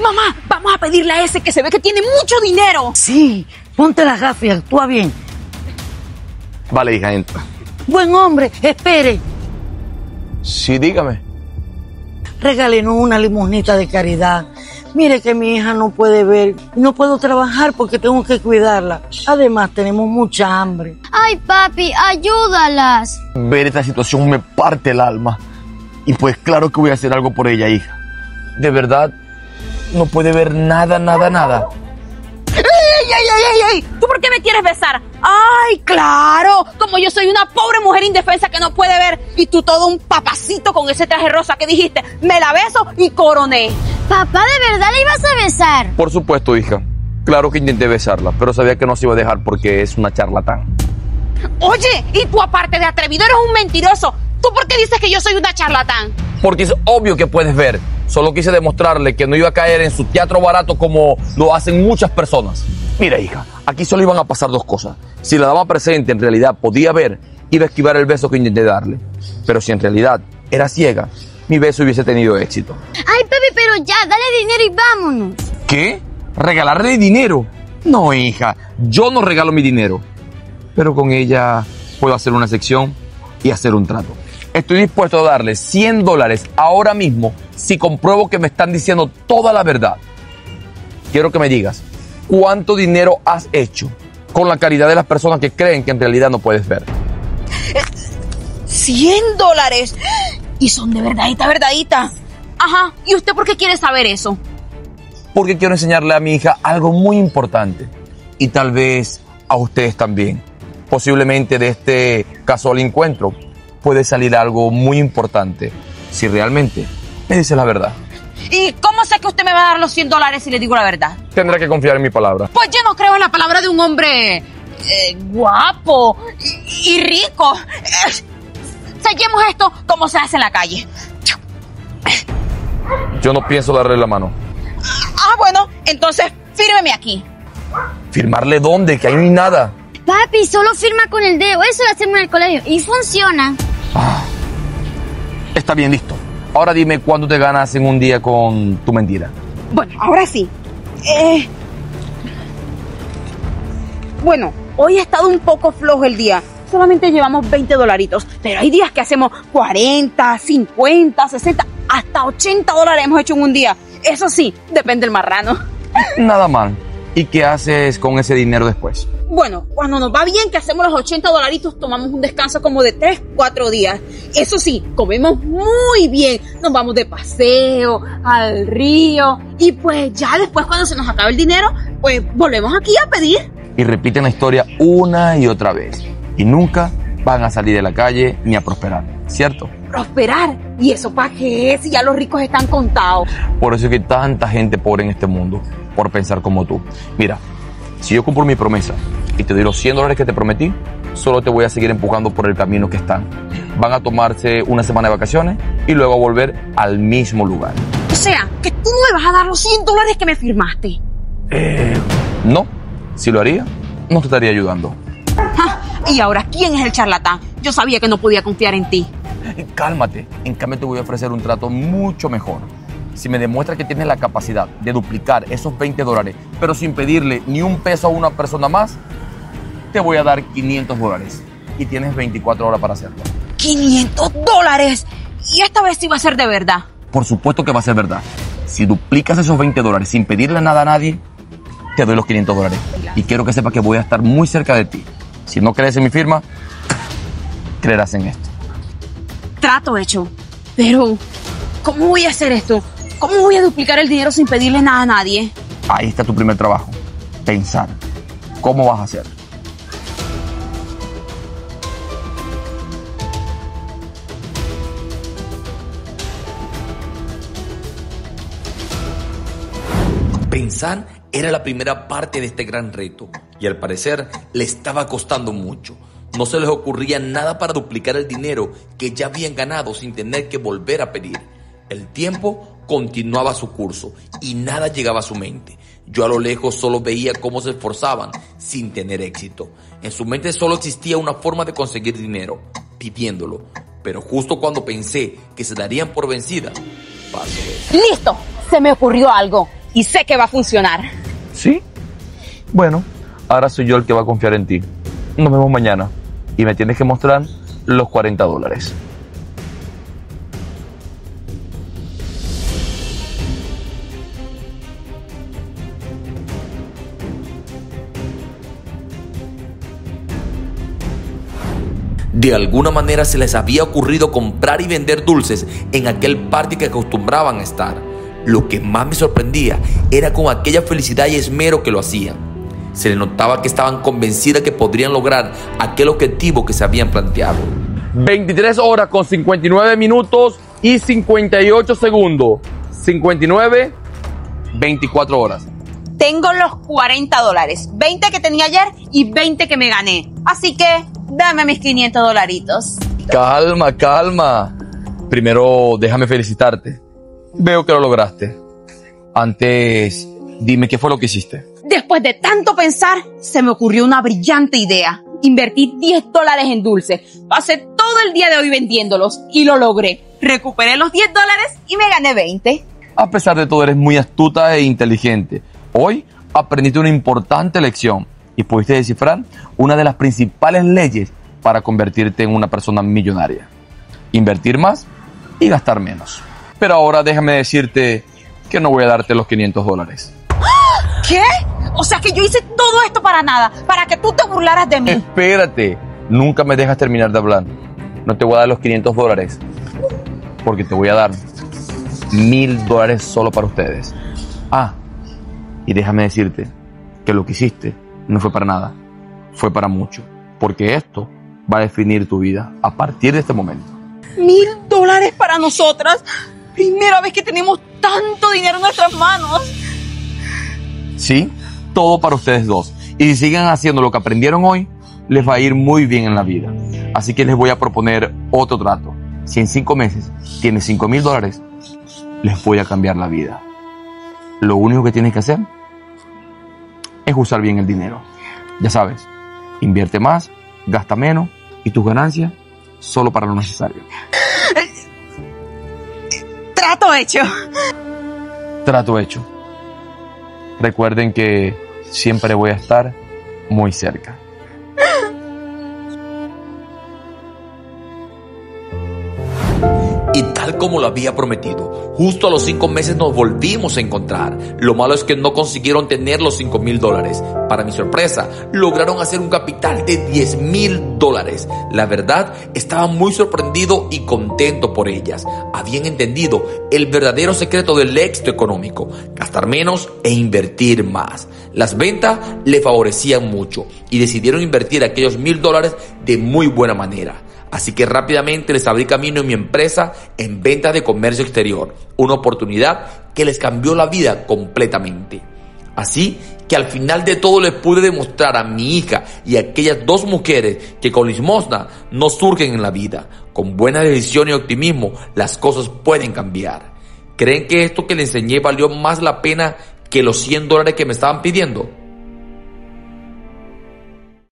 Mamá, vamos a pedirle a ese que se ve que tiene mucho dinero. Sí, ponte las gafas y actúa bien. Vale, hija, entra. Buen hombre, espere. Sí, dígame. Regálenos una limonita de caridad. Mire que mi hija no puede ver y no puedo trabajar porque tengo que cuidarla. Además, tenemos mucha hambre. Ay, papi, ayúdalas. Ver esta situación me parte el alma. Y pues claro que voy a hacer algo por ella, hija. De verdad, no puede ver nada, nada, nada. ¡Ey, ey, ey, ey, ey! ¿Tú por qué me quieres besar? ¡Ay, claro! Como yo soy una pobre mujer indefensa que no puede ver y tú todo un papacito con ese traje rosa que dijiste, me la beso y coroné. Papá, ¿de verdad le ibas a besar? Por supuesto, hija. Claro que intenté besarla, pero sabía que no se iba a dejar porque es una charlatán. Oye, y tú aparte de atrevido eres un mentiroso. ¿Tú por qué dices que yo soy una charlatán? Porque es obvio que puedes ver. Solo quise demostrarle que no iba a caer en su teatro barato como lo hacen muchas personas. Mira, hija, aquí solo iban a pasar dos cosas. Si la dama presente en realidad podía ver, iba a esquivar el beso que intenté darle. Pero si en realidad era ciega, mi beso hubiese tenido éxito. Ay, papi, pero ya, dale dinero y vámonos. ¿Qué? ¿Regalarle dinero? No, hija, yo no regalo mi dinero. Pero con ella puedo hacer una sección y hacer un trato. Estoy dispuesto a darle 100 dólares ahora mismo si compruebo que me están diciendo toda la verdad. Quiero que me digas, ¿cuánto dinero has hecho con la caridad de las personas que creen que en realidad no puedes ver? 100 dólares. Y son de verdadita, verdadita. Ajá, ¿y usted por qué quiere saber eso? Porque quiero enseñarle a mi hija algo muy importante y tal vez a ustedes también. Posiblemente de este casual encuentro puede salir algo muy importante si realmente me dice la verdad. ¿Y cómo sé que usted me va a dar los 100 dólares si le digo la verdad? Tendrá que confiar en mi palabra. Pues yo no creo en la palabra de un hombre eh, guapo y, y rico. Eh, sellemos esto como se hace en la calle. Yo no pienso darle la mano. Ah, bueno, entonces fírmeme aquí. ¿Firmarle dónde? Que ahí no hay nada. Papi, solo firma con el dedo. Eso lo hacemos en el colegio. Y funciona. Está bien, listo. Ahora dime cuánto te ganas en un día con tu mentira. Bueno, ahora sí. Eh, bueno, hoy ha estado un poco flojo el día. Solamente llevamos 20 dolaritos, pero hay días que hacemos 40, 50, 60, hasta 80 dólares hemos hecho en un día. Eso sí, depende del marrano. Nada mal. ¿Y qué haces con ese dinero después? Bueno, cuando nos va bien que hacemos los 80 dolaritos, tomamos un descanso como de 3, 4 días. Eso sí, comemos muy bien. Nos vamos de paseo, al río. Y pues ya después cuando se nos acabe el dinero, pues volvemos aquí a pedir. Y repiten la historia una y otra vez. Y nunca van a salir de la calle ni a prosperar, ¿cierto? Prosperar. ¿Y eso para qué es? Si ya los ricos están contados. Por eso es que hay tanta gente pobre en este mundo, por pensar como tú. Mira, si yo cumplo mi promesa y te doy los 100 dólares que te prometí, solo te voy a seguir empujando por el camino que están. Van a tomarse una semana de vacaciones y luego a volver al mismo lugar. O sea, que tú no me vas a dar los 100 dólares que me firmaste. No, si lo haría, no te estaría ayudando. Ja, y ahora, ¿quién es el charlatán? Yo sabía que no podía confiar en ti. Cálmate, en cambio te voy a ofrecer un trato mucho mejor. Si me demuestras que tienes la capacidad de duplicar esos 20 dólares, pero sin pedirle ni un peso a una persona más, te voy a dar 500 dólares. Y tienes 24 horas para hacerlo. ¡500 dólares! Y esta vez sí va a ser de verdad. Por supuesto que va a ser verdad. Si duplicas esos 20 dólares sin pedirle nada a nadie, te doy los 500 dólares. Y quiero que sepas que voy a estar muy cerca de ti. Si no crees en mi firma, creerás en esto. Trato hecho. Pero, ¿cómo voy a hacer esto? ¿Cómo voy a duplicar el dinero sin pedirle nada a nadie? Ahí está tu primer trabajo. Pensar. ¿Cómo vas a hacer? Pensar era la primera parte de este gran reto y al parecer le estaba costando mucho. No se les ocurría nada para duplicar el dinero que ya habían ganado sin tener que volver a pedir. El tiempo continuaba su curso y nada llegaba a su mente. Yo a lo lejos solo veía cómo se esforzaban sin tener éxito. En su mente solo existía una forma de conseguir dinero, pidiéndolo. Pero justo cuando pensé que se darían por vencida, pasó. ¡Listo! Se me ocurrió algo. y sé que va a funcionar. ¿Sí? Bueno, ahora soy yo el que va a confiar en ti. Nos vemos mañana y me tienes que mostrar los 40 dólares. De alguna manera se les había ocurrido comprar y vender dulces en aquel party que acostumbraban a estar. Lo que más me sorprendía era con aquella felicidad y esmero que lo hacían. Se les notaba que estaban convencidas que podrían lograr aquel objetivo que se habían planteado. 23 horas con 59 minutos y 58 segundos. 59, 24 horas. Tengo los 40 dólares, 20 que tenía ayer y 20 que me gané. Así que dame mis 500 dolaritos. Calma, calma. Primero déjame felicitarte. Veo que lo lograste. Antes, dime qué fue lo que hiciste. Después de tanto pensar, se me ocurrió una brillante idea. Invertí 10 dólares en dulces. Pasé todo el día de hoy vendiéndolos y lo logré. Recuperé los 10 dólares y me gané 20. A pesar de todo, eres muy astuta e inteligente. Hoy aprendiste una importante lección y pudiste descifrar una de las principales leyes para convertirte en una persona millonaria. Invertir más y gastar menos. Pero ahora déjame decirte que no voy a darte los 500 dólares. ¿Qué? O sea que yo hice todo esto para nada, para que tú te burlaras de mí. Espérate, nunca me dejas terminar de hablar. No te voy a dar los 500 dólares, porque te voy a dar mil dólares solo para ustedes. Ah, y déjame decirte que lo que hiciste no fue para nada, fue para mucho, porque esto va a definir tu vida a partir de este momento. Mil dólares para nosotras. Primera vez que tenemos tanto dinero en nuestras manos. Sí, todo para ustedes dos. Y si siguen haciendo lo que aprendieron hoy, les va a ir muy bien en la vida. Así que les voy a proponer otro trato. Si en cinco meses tienes cinco mil dólares, les voy a cambiar la vida. Lo único que tienes que hacer es usar bien el dinero. Ya sabes, invierte más, gasta menos y tus ganancias solo para lo necesario. Trato hecho. Trato hecho. Recuerden que siempre voy a estar muy cerca. Como lo había prometido, justo a los cinco meses nos volvimos a encontrar. Lo malo es que no consiguieron tener los cinco mil dólares. Para mi sorpresa, lograron hacer un capital de 10 mil dólares. La verdad, estaba muy sorprendido y contento por ellas. Habían entendido el verdadero secreto del éxito económico, gastar menos e invertir más. Las ventas le favorecían mucho y decidieron invertir aquellos mil dólares de muy buena manera. Así que rápidamente les abrí camino en mi empresa en ventas de comercio exterior, una oportunidad que les cambió la vida completamente. Así que al final de todo les pude demostrar a mi hija y a aquellas dos mujeres que con limosna no surgen en la vida. Con buena decisión y optimismo las cosas pueden cambiar. ¿Creen que esto que les enseñé valió más la pena que los 100 dólares que me estaban pidiendo?